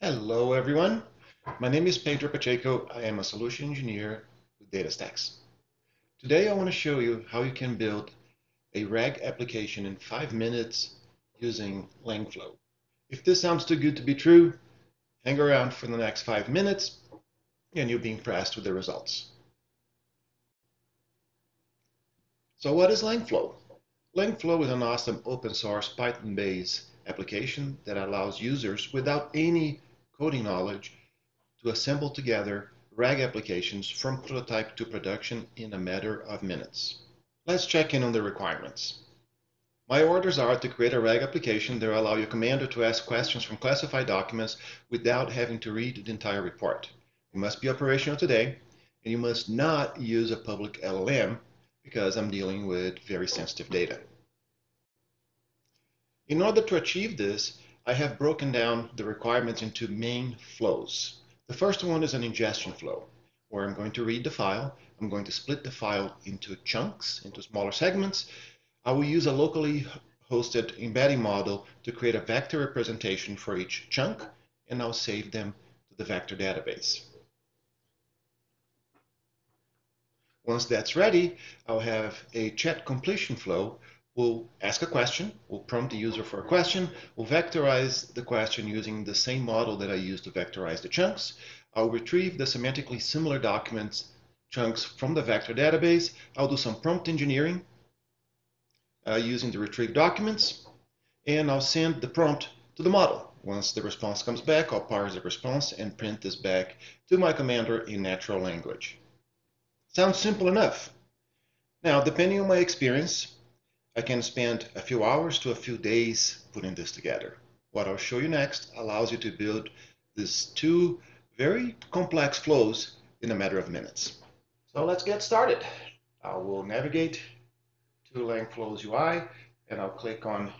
Hello everyone, my name is Pedro Pacheco. I am a solution engineer with DataStax. Today I want to show you how you can build a RAG application in five minutes using LangFlow. If this sounds too good to be true, hang around for the next five minutes and you'll be impressed with the results. So what is LangFlow? LangFlow is an awesome open source Python-based application that allows users without any coding knowledge to assemble together RAG applications from prototype to production in a matter of minutes. Let's check in on the requirements. My orders are to create a RAG application that will allow your commander to ask questions from classified documents without having to read the entire report. You must be operational today, and you must not use a public LLM because I'm dealing with very sensitive data. In order to achieve this, I have broken down the requirements into main flows. The first one is an ingestion flow, where I'm going to read the file. I'm going to split the file into chunks, into smaller segments. I will use a locally hosted embedding model to create a vector representation for each chunk, and I'll save them to the vector database. Once that's ready, I'll have a chat completion flow We'll ask a question, we'll prompt the user for a question, we'll vectorize the question using the same model that I used to vectorize the chunks. I'll retrieve the semantically similar documents chunks from the vector database. I'll do some prompt engineering uh, using the retrieved documents, and I'll send the prompt to the model. Once the response comes back, I'll parse the response and print this back to my commander in natural language. Sounds simple enough. Now, depending on my experience, I can spend a few hours to a few days putting this together. What I'll show you next allows you to build these two very complex flows in a matter of minutes. So let's get started. I will navigate to LangFlow's UI and I'll click on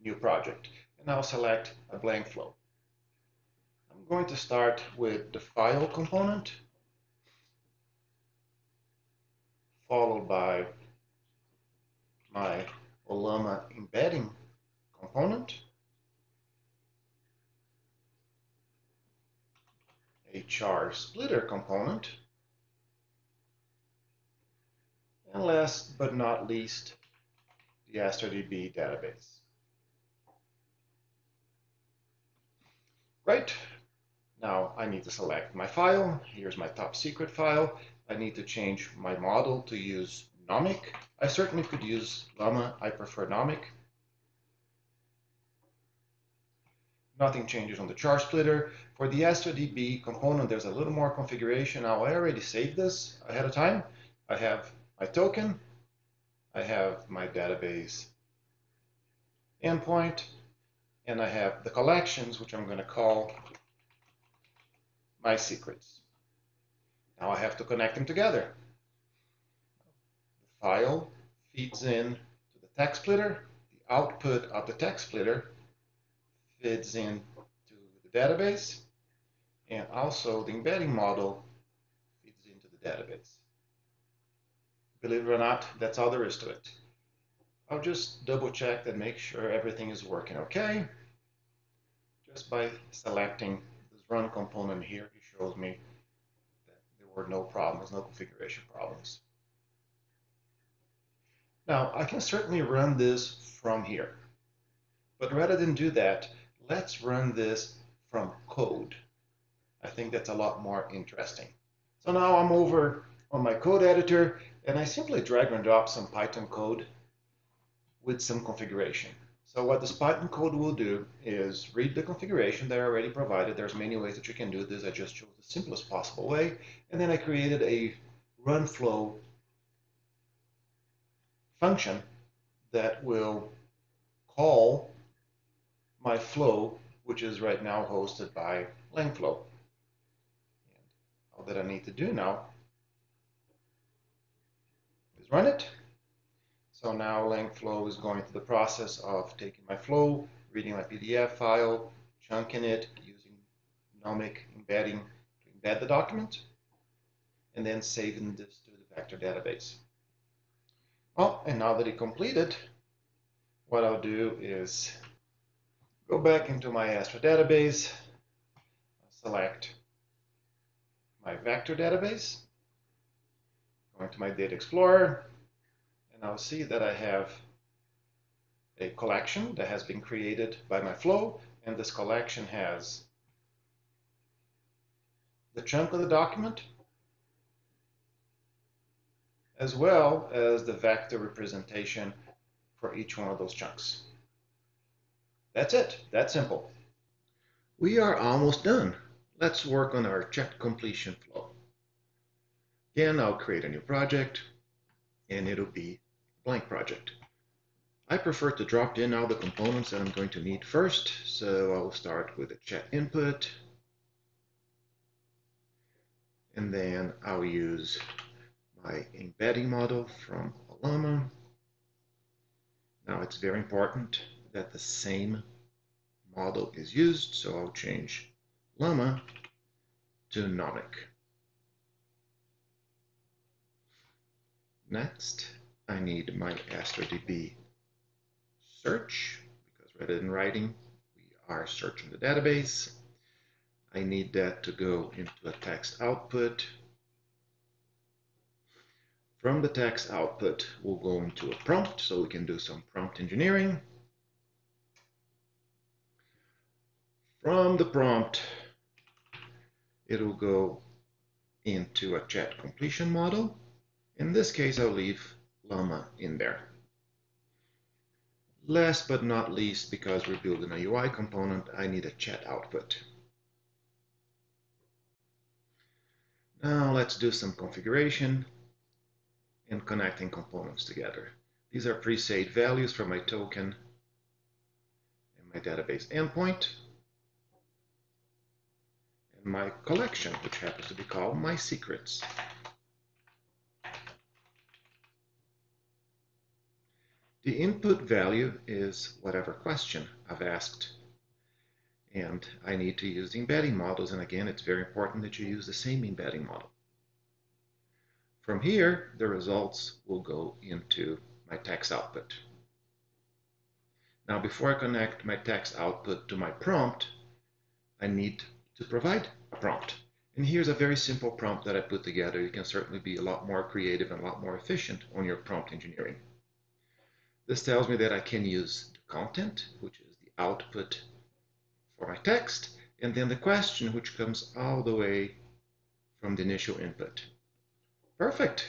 New Project and I'll select a blank flow. I'm going to start with the file component followed by my Ollama embedding component, a char splitter component, and last but not least, the AstraDB database. Right, now I need to select my file. Here's my top secret file. I need to change my model to use Nomic. I certainly could use Llama. I prefer Nomic. Nothing changes on the char splitter. For the AstraDB component, there's a little more configuration. Now, I already saved this ahead of time. I have my token. I have my database endpoint. And I have the collections, which I'm going to call my secrets. Now I have to connect them together The file feeds in to the text splitter. The output of the text splitter feeds in to the database. And also the embedding model feeds into the database. Believe it or not, that's all there is to it. I'll just double check and make sure everything is working okay. Just by selecting this run component here, it shows me were no problems, no configuration problems. Now, I can certainly run this from here. But rather than do that, let's run this from code. I think that's a lot more interesting. So now I'm over on my code editor, and I simply drag and drop some Python code with some configuration. So what this Python code will do is read the configuration that I already provided. There's many ways that you can do this. I just chose the simplest possible way. And then I created a run flow function that will call my flow, which is right now hosted by LangFlow. All that I need to do now is run it. So now LangFlow is going through the process of taking my flow, reading my PDF file, chunking it, using Nomic embedding to embed the document, and then saving this to the vector database. Oh, and now that it completed, what I'll do is go back into my Astra database, select my vector database, go into my Data Explorer, and I'll see that I have a collection that has been created by my flow, and this collection has the chunk of the document, as well as the vector representation for each one of those chunks. That's it. That's simple. We are almost done. Let's work on our chat completion flow. Again, I'll create a new project, and it'll be blank project. I prefer to drop in all the components that I'm going to need first, so I'll start with the chat input, and then I'll use my embedding model from Ollama. Now it's very important that the same model is used, so I'll change Llama to Nomic. Next, I need my AstraDB search, because rather than writing, we are searching the database. I need that to go into a text output. From the text output, we'll go into a prompt, so we can do some prompt engineering. From the prompt, it'll go into a chat completion model. In this case, I'll leave Llama in there. Last but not least, because we're building a UI component, I need a chat output. Now let's do some configuration and connecting components together. These are preset values for my token and my database endpoint and my collection, which happens to be called my secrets. The input value is whatever question I've asked. And I need to use the embedding models. And again, it's very important that you use the same embedding model. From here, the results will go into my text output. Now, before I connect my text output to my prompt, I need to provide a prompt. And here's a very simple prompt that I put together. You can certainly be a lot more creative and a lot more efficient on your prompt engineering. This tells me that I can use the content, which is the output for my text, and then the question, which comes all the way from the initial input. Perfect.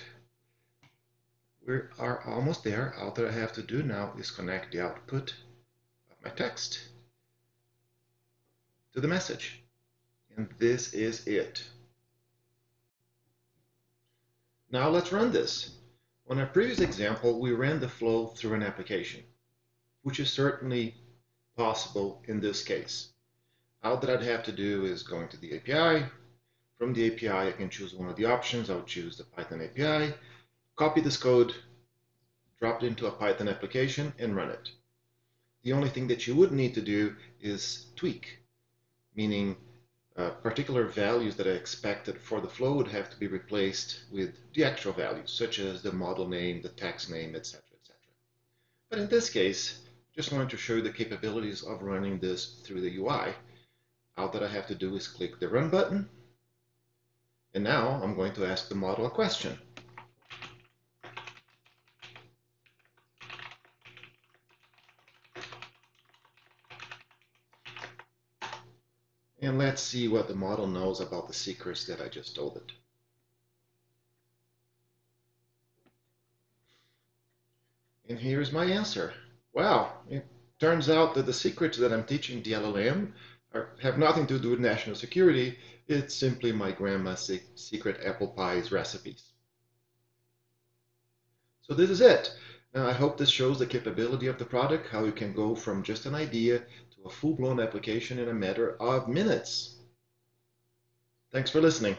We are almost there. All that I have to do now is connect the output of my text to the message. And this is it. Now let's run this. On our previous example, we ran the flow through an application, which is certainly possible in this case. All that I'd have to do is go into the API. From the API, I can choose one of the options. I'll choose the Python API, copy this code, drop it into a Python application, and run it. The only thing that you would need to do is tweak, meaning uh, particular values that are expected for the flow would have to be replaced with the actual values, such as the model name, the tax name, etc., etc. But in this case, just wanted to show you the capabilities of running this through the UI. All that I have to do is click the Run button, and now I'm going to ask the model a question. And let's see what the model knows about the secrets that I just told it. And here's my answer. Wow, it turns out that the secrets that I'm teaching the LLM are, have nothing to do with national security. It's simply my grandma's secret apple pies recipes. So this is it. Now, I hope this shows the capability of the product, how you can go from just an idea a full-blown application in a matter of minutes. Thanks for listening.